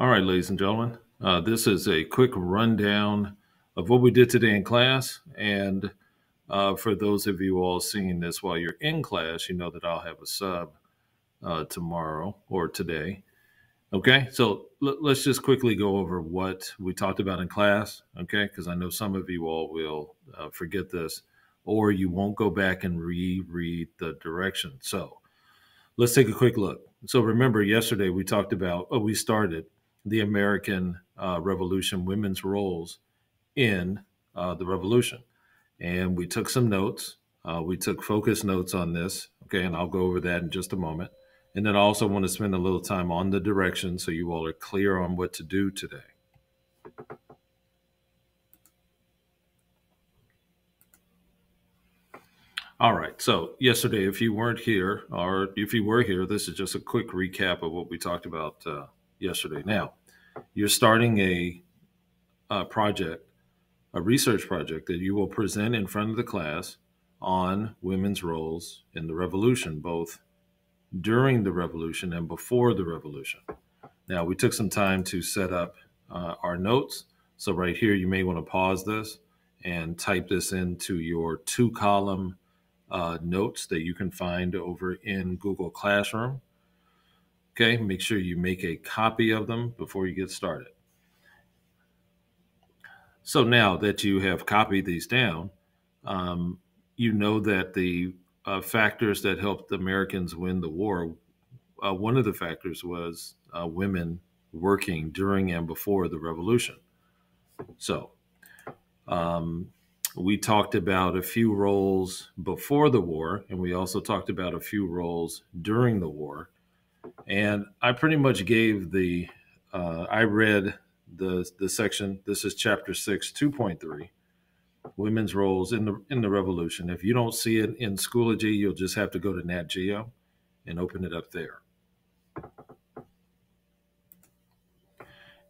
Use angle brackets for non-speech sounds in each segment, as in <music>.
All right, ladies and gentlemen, uh, this is a quick rundown of what we did today in class. And uh, for those of you all seeing this while you're in class, you know that I'll have a sub uh, tomorrow or today. Okay, so let's just quickly go over what we talked about in class. Okay, because I know some of you all will uh, forget this or you won't go back and reread the direction. So let's take a quick look. So remember, yesterday we talked about, oh, we started the American uh, Revolution, women's roles in uh, the revolution. And we took some notes. Uh, we took focus notes on this. Okay. And I'll go over that in just a moment. And then I also want to spend a little time on the direction so you all are clear on what to do today. All right. So, yesterday, if you weren't here, or if you were here, this is just a quick recap of what we talked about uh, yesterday. Now, you're starting a, a project, a research project that you will present in front of the class on women's roles in the revolution, both during the revolution and before the revolution. Now, we took some time to set up uh, our notes. So, right here, you may want to pause this and type this into your two column uh, notes that you can find over in Google Classroom. Okay, make sure you make a copy of them before you get started. So now that you have copied these down, um, you know that the uh, factors that helped Americans win the war, uh, one of the factors was uh, women working during and before the revolution. So, um, we talked about a few roles before the war, and we also talked about a few roles during the war. And I pretty much gave the, uh, I read the the section. This is chapter six, two point three, women's roles in the in the revolution. If you don't see it in Schoology, you'll just have to go to Nat Geo and open it up there.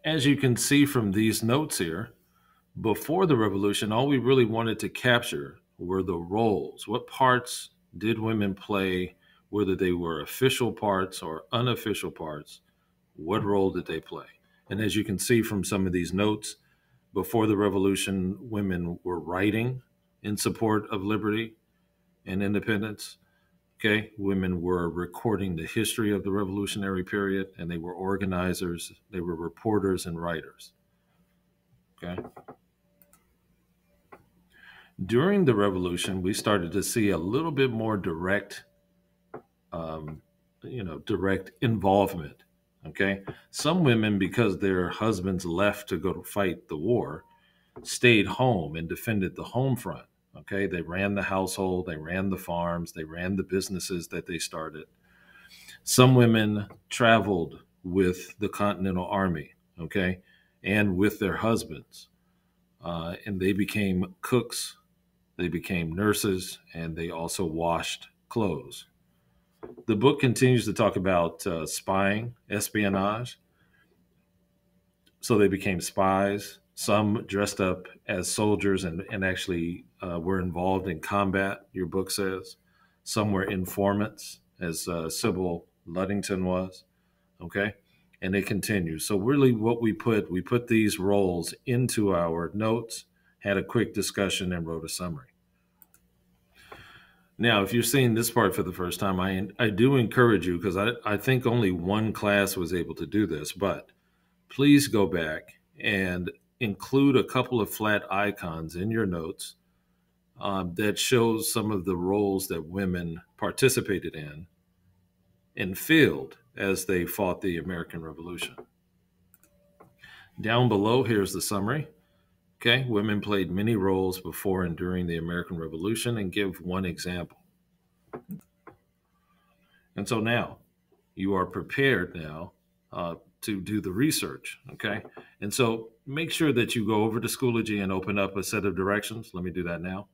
As you can see from these notes here, before the revolution, all we really wanted to capture were the roles. What parts did women play whether they were official parts or unofficial parts, what role did they play? And as you can see from some of these notes, before the revolution, women were writing in support of liberty and independence. Okay, women were recording the history of the revolutionary period, and they were organizers, they were reporters and writers. Okay. During the revolution, we started to see a little bit more direct um, you know, direct involvement. Okay. Some women, because their husbands left to go to fight the war, stayed home and defended the home front. Okay. They ran the household, they ran the farms, they ran the businesses that they started. Some women traveled with the Continental Army. Okay. And with their husbands. Uh, and they became cooks, they became nurses, and they also washed clothes the book continues to talk about uh, spying, espionage. So they became spies. Some dressed up as soldiers and, and actually uh, were involved in combat, your book says. Some were informants, as uh, Sybil Ludington was. Okay. And it continues. So, really, what we put, we put these roles into our notes, had a quick discussion, and wrote a summary. Now, if you're seeing this part for the first time, I I do encourage you because I, I think only one class was able to do this, but please go back and include a couple of flat icons in your notes um, that shows some of the roles that women participated in and filled as they fought the American Revolution. Down below, here's the summary. Okay, women played many roles before and during the American Revolution, and give one example. And so now you are prepared now uh, to do the research. Okay, and so make sure that you go over to Schoology and open up a set of directions. Let me do that now.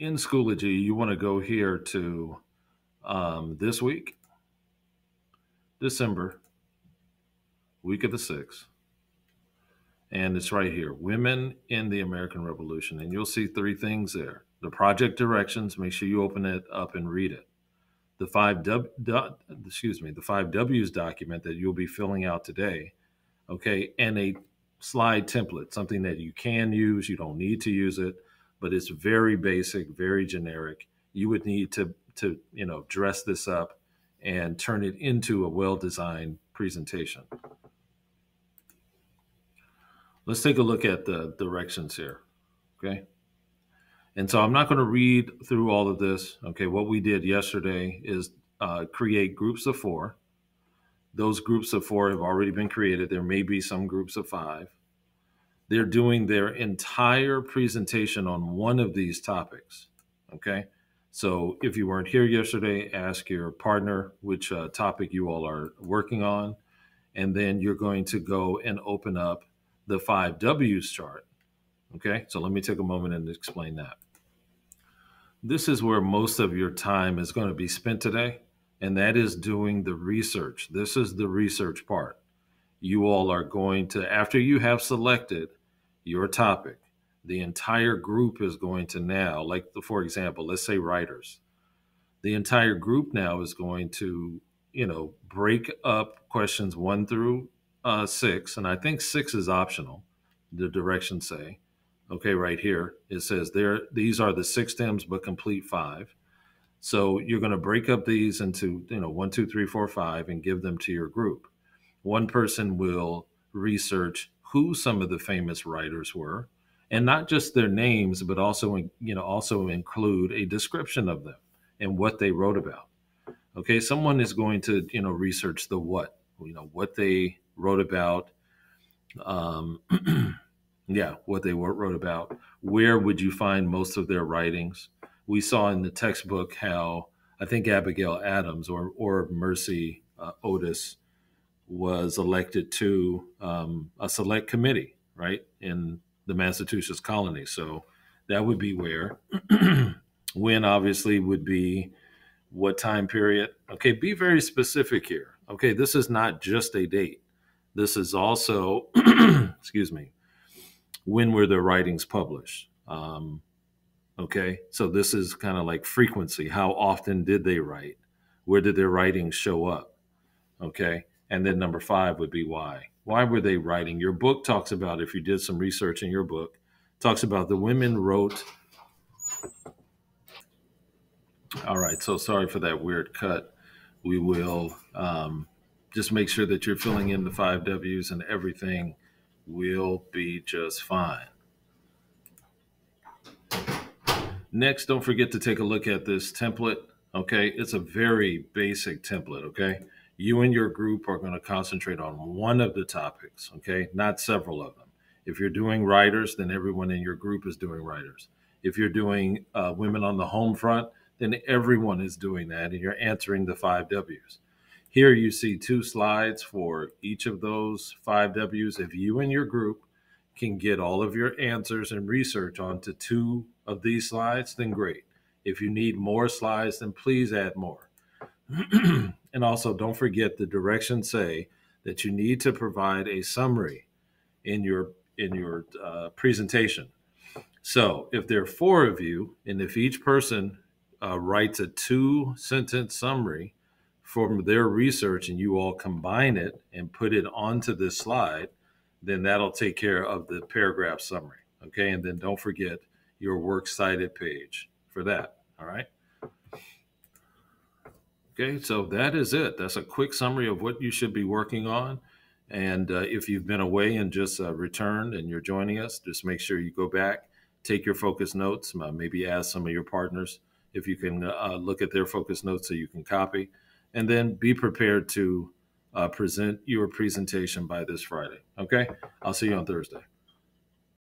In Schoology, you want to go here to um, this week, December, week of the 6th and it's right here women in the american revolution and you'll see three things there the project directions make sure you open it up and read it the five w, excuse me the five W's document that you'll be filling out today, okay, and a slide template, something that you can use. You don't need to use it, but it's very basic, very generic. You would need to to you know dress this up and turn it into a well-designed presentation. Let's take a look at the directions here. Okay. And so I'm not going to read through all of this. Okay. What we did yesterday is uh, create groups of four. Those groups of four have already been created. There may be some groups of five. They're doing their entire presentation on one of these topics. Okay. So if you weren't here yesterday, ask your partner which uh, topic you all are working on. And then you're going to go and open up the five W's chart. Okay, so let me take a moment and explain that. This is where most of your time is going to be spent today, and that is doing the research. This is the research part. You all are going to, after you have selected your topic, the entire group is going to now, like the, for example, let's say writers. The entire group now is going to, you know, break up questions one through uh, six, and I think six is optional. The directions say, okay, right here it says there these are the six stems, but complete five. So you're going to break up these into you know one, two, three, four, five, and give them to your group. One person will research who some of the famous writers were, and not just their names, but also you know also include a description of them and what they wrote about. Okay, someone is going to you know research the what, you know what they wrote about um, <clears throat> yeah what they wrote about where would you find most of their writings? We saw in the textbook how i think abigail adams or, or mercy uh, otis was elected to um, a select committee right in the massachusetts colony. So that would be where. <clears throat> When obviously would be what time period? Okay be very specific here. Okay this is not just a date this is also, <clears throat> excuse me, when were their writings published? Um, okay, so this is kind of like frequency. How often did they write? Where did their writings show up? Okay, and then number five would be why. Why were they writing? Your book talks about, if you did some research in your book, talks about the women wrote. All right, so sorry for that weird cut. We will um, just make sure that you're filling in the five W's and everything will be just fine. Next, don't forget to take a look at this template. Okay, it's a very basic template. Okay, you and your group are going to concentrate on one of the topics. Okay, not several of them. If you're doing writers, then everyone in your group is doing writers. If you're doing uh, women on the home front, then everyone is doing that, and you're answering the five W's. Here you see two slides for each of those five W's. If you and your group can get all of your answers and research onto two of these slides, then great. If you need more slides, then please add more. <clears throat> and also don't forget the directions say that you need to provide a summary in your in your uh, presentation. So if there are four of you, and if each person uh, writes a two sentence summary, from their research and you all combine it and put it onto this slide, then that'll take care of the paragraph summary. Okay. And then don't forget your works cited page for that. All right. Okay. So that is it. That's a quick summary of what you should be working on. And uh, if you've been away and just uh, returned and you're joining us, just make sure you go back, take your focus notes, uh, maybe ask some of your partners if you can uh, look at their focus notes so you can copy and then be prepared to uh, present your presentation by this Friday. Okay, I'll see you on Thursday.